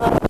love.